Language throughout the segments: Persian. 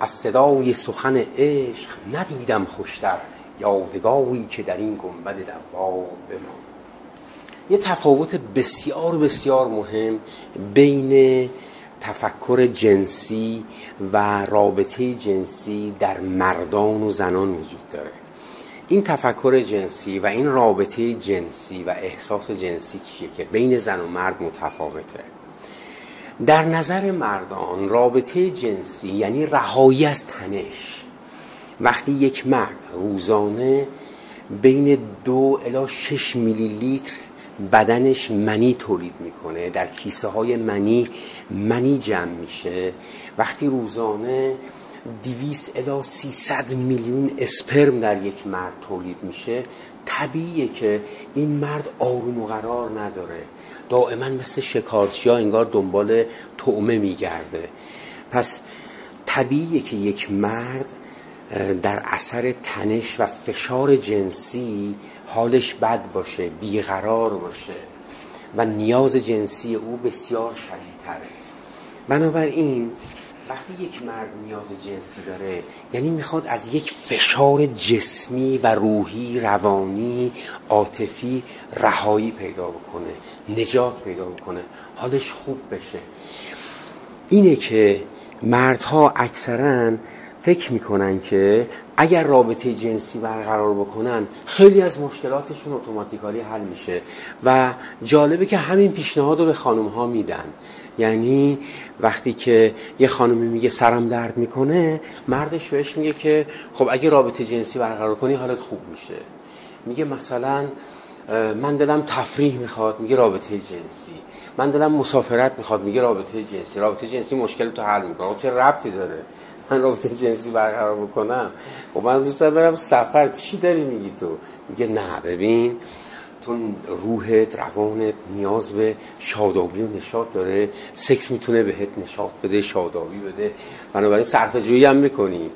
از صدای سخن عشق ندیدم خوشتر یادگاری که در این گنبد دوار بمان یه تفاوت بسیار بسیار مهم بین تفکر جنسی و رابطه جنسی در مردان و زنان وجود داره. این تفکر جنسی و این رابطه جنسی و احساس جنسی چیه که بین زن و مرد متفاوته؟ در نظر مردان رابطه جنسی یعنی رهایی از تنش. وقتی یک مرد روزانه بین دو الا شش میلی لیتر بدنش منی تولید می‌کنه در کیسه های منی منی جمع میشه. وقتی روزانه دیویس الا سیصد میلیون اسپرم در یک مرد تولید میشه. طبیعیه که این مرد آروم و قرار نداره. دائما مثل شکارچی ها انگار دنبال تعمه میگرده. پس طبیعیه که یک مرد در اثر تنش و فشار جنسی حالش بد باشه بیقرار باشه و نیاز جنسی او بسیار شدیدتره. بنابراین وقتی یک مرد نیاز جنسی داره یعنی می‌خواد از یک فشار جسمی و روحی روانی عاطفی رهایی پیدا بکنه نجات پیدا بکنه حالش خوب بشه. اینه که مردها اکثرا فکر می‌کنن که اگر رابطه جنسی برقرار بکنن خیلی از مشکلاتشون اتوماتیکالی حل میشه و جالبه که همین پیشنهاد رو به خانم ها میدن. یعنی وقتی که یه خانمی میگه سرم درد می‌کنه مردش بهش میگه که خب اگه رابطه جنسی برقرار کنی حالت خوب میشه. میگه مثلا من دلم تفریح می‌خواد میگه رابطه جنسی. من دلم مسافرت می‌خواد میگه رابطه جنسی. رابطه جنسی مشکل تو حل می‌کنه. چه ربطی داره؟ من رابطه جنسی برقرار بکنم. خب من دوست برم سفر. چی داری میگی تو؟ میگه نه ببین تو روحت روانت نیاز به شادابی و نشاط داره. سکس می‌تونه بهت نشاط بده شادابی بده. بنابراین صرف جویی هم می‌کنی.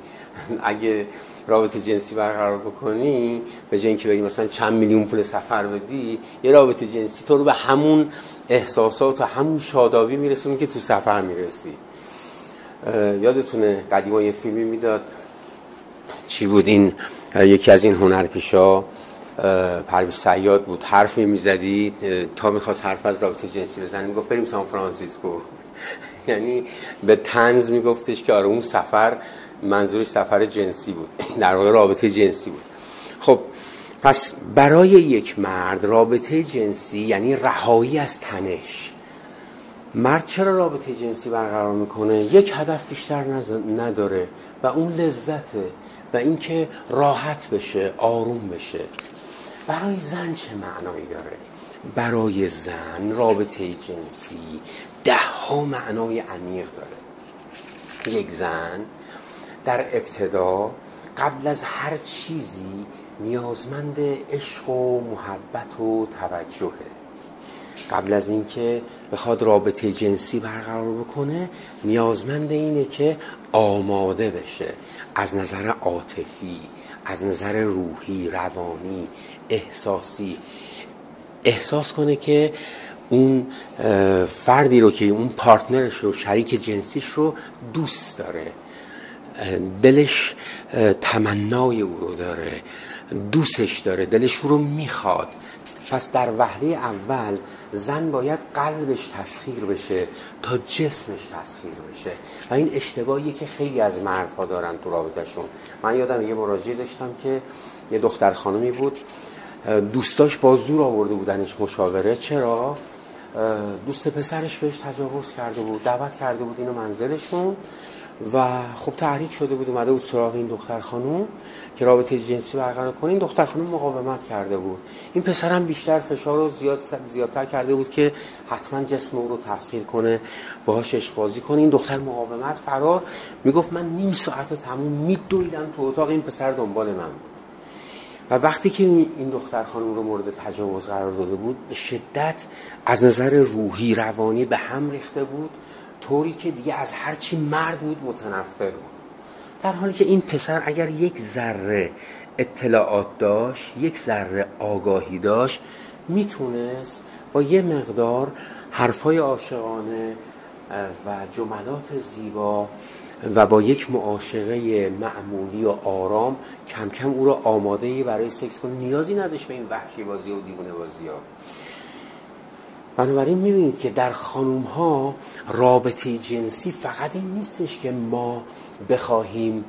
اگه رابطه جنسی برقرار بکنی به جای اینکه بگی مثلا چند میلیون پول سفر بدی یه رابطه جنسی تو رو به همون احساسات و همون شادابی میرسونی که تو سفر می‌رسی. یادتونه قدیما یه فیلمی می‌داد؟ چی بود این یکی از این هنرپیشا؟ پرویز سیاد بود حرفی می‌زدی تا می‌خواست حرف از رابطه جنسی بزنی می‌گفت بریم سان فرانسیسکو. یعنی به تنز میگفتش که آره اون سفر منظورش سفر جنسی بود در واقع رابطه جنسی بود. خب پس برای یک مرد رابطه جنسی یعنی رهایی از تنش. مرد چرا رابطه جنسی برقرار می‌کنه؟ یک هدف بیشتر نداره و اون لذته و اینکه راحت بشه آروم بشه. برای زن چه معنایی داره؟ برای زن رابطه جنسی ده ها معنای عمیق داره. یک زن در ابتدا قبل از هر چیزی نیازمند عشق و محبت و توجهه. قبل از اینکه بخواد رابطه جنسی برقرار بکنه نیازمند اینه که آماده بشه. از نظر عاطفی از نظر روحی روانی احساسی. احساس کنه که اون فردی رو که اون پارتنرش رو شریک جنسیش رو دوست داره. دلش تمنای او رو داره. دوستش داره. دلش رو می‌خواد. پس در وهله اول زن باید قلبش تسخیر بشه تا جسمش تسخیر بشه. و این اشتباهیه که خیلی از مردها دارن تو رابطهشون. من یادم یه مراجعه داشتم که یه دختر خانمی بود. دوستاش با زور آورده بودنش مشاوره. چرا؟ دوست پسرش بهش تجاوز کرده بود دعوت کرده بود اینو منزلشون و خب تحریک شده بود اومده بود سراغ این دختر خانوم که رابطه جنسی برقرار کنه. این دختر خانوم مقاومت کرده بود. این پسرم بیشتر فشار رو زیاد زیادتر کرده بود که حتما جسم او رو تسخیر کنه باهاش عشق بازی کنه. این دختر مقاومت فرار. می‌گفت من نیم ساعت تموم میدویدم تو اتاق این پسر دنبال من بود. و وقتی که این دختر خانم رو مورد تجاوز قرار داده بود به شدت از نظر روحی روانی به هم ریخته بود. طوری که دیگه از هرچی مرد بود متنفر بود. در حالی که این پسر اگر یک ذره اطلاعات داشت یک ذره آگاهی داشت می‌تونست با یه مقدار حرفای عاشقانه و جملات زیبا و با یک معاشقه معمولی و آرام کم کم او را آماده برای سکس کنه نیازی نداشت به این وحشی بازی و دیوونه بازی ها. بنابراین می‌بینید که در خانوم ها رابطه جنسی فقط این نیستش که ما بخواهیم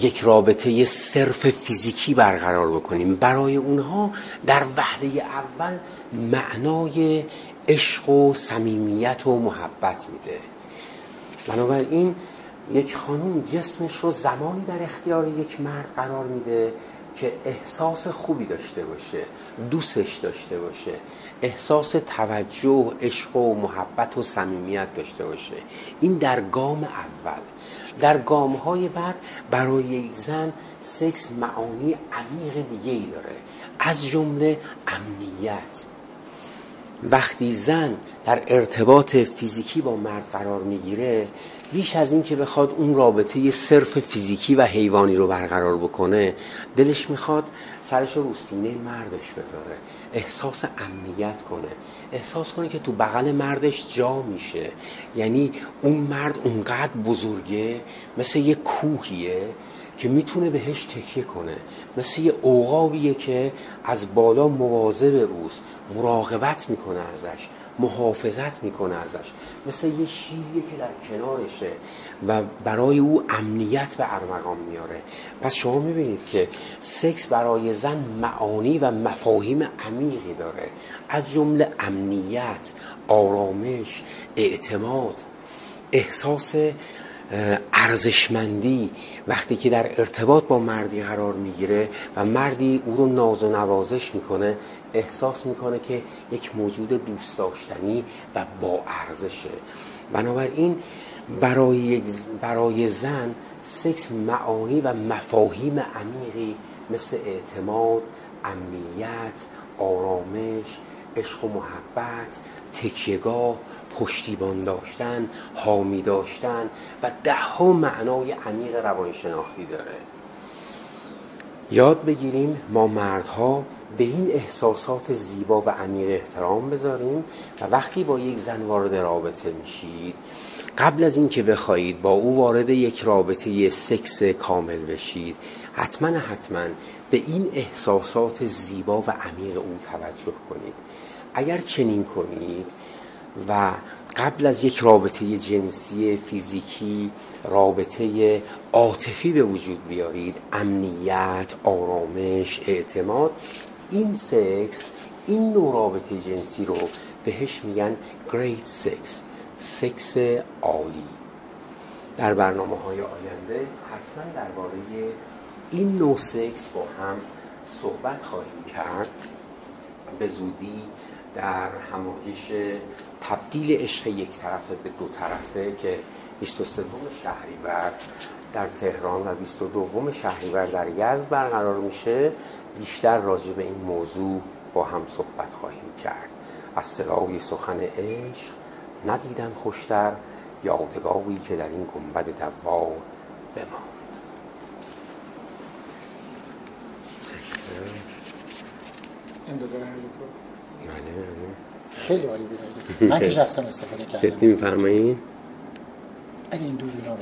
یک رابطه صرف فیزیکی برقرار بکنیم. برای اونها در وهله اول معنای عشق و صمیمیت و محبت میده. بنابراین یک خانوم جسمش رو زمانی در اختیار یک مرد قرار میده که احساس خوبی داشته باشه دوستش داشته باشه احساس توجه عشق و محبت و صمیمیت داشته باشه. این در گام اول. در گام های بعد برای یک زن سکس معانی عمیق دیگه ای داره. از جمله امنیت. وقتی زن در ارتباط فیزیکی با مرد قرار می‌گیره بیش از این که بخواد اون رابطه صرف فیزیکی و حیوانی رو برقرار بکنه دلش می‌خواد سرش رو سینه مردش بذاره احساس امنیت کنه احساس کنه که تو بغل مردش جا میشه. یعنی اون مرد اونقدر بزرگه مثل یه کوهیه که می‌تونه بهش تکیه کنه مثل یه اوقابیه که از بالا مواظب اوست مراقبت می‌کنه ازش. محافظت می‌کنه ازش. مثل یه شیریه که در کنارشه و برای او امنیت به ارمغان میاره. پس شما می‌بینید که سکس برای زن معانی و مفاهیم عمیقی داره. از جمله امنیت آرامش اعتماد احساس ارزشمندی وقتی که در ارتباط با مردی قرار می‌گیره و مردی او رو ناز و نوازش می‌کنه احساس می‌کنه که یک موجود دوست داشتنی و با ارزشه. بنابراین برای, برای زن سکس معانی و مفاهیم عمیقی مثل اعتماد امنیت آرامش عشق و محبت تکیهگاه پشتیبان داشتن حامی داشتن و ده ها معنای عمیق روانشناختی داره. یاد بگیریم ما مردها به این احساسات زیبا و عمیق احترام بذاریم و وقتی با یک زن وارد رابطه میشید قبل از اینکه بخواهید با او وارد یک رابطه سکس کامل بشید حتما حتما به این احساسات زیبا و عمیق او توجه کنید. اگر چنین کنید و قبل از یک رابطه جنسی فیزیکی رابطه عاطفی به وجود بیارید امنیت آرامش اعتماد این سکس این نوع رابطه جنسی رو بهش میگن گریت سکس سکس عالی. در برنامه های آینده حتما درباره این نوع سکس با هم صحبت خواهیم کرد. به زودی در همایش تبدیل عشق یک طرفه به دو طرفه که 23 شهریور در تهران و 22 شهریور در یزد برقرار میشه بیشتر راجع به این موضوع با هم صحبت خواهیم کرد. از صدای سخن عشق ندیدم خوشتر یادگاهی که در این گنبد دوار بماند. بله، بله. خیلی عالی بود. من که شخصا استفاده کردم. جدی میفرمایید اگه این دور اینا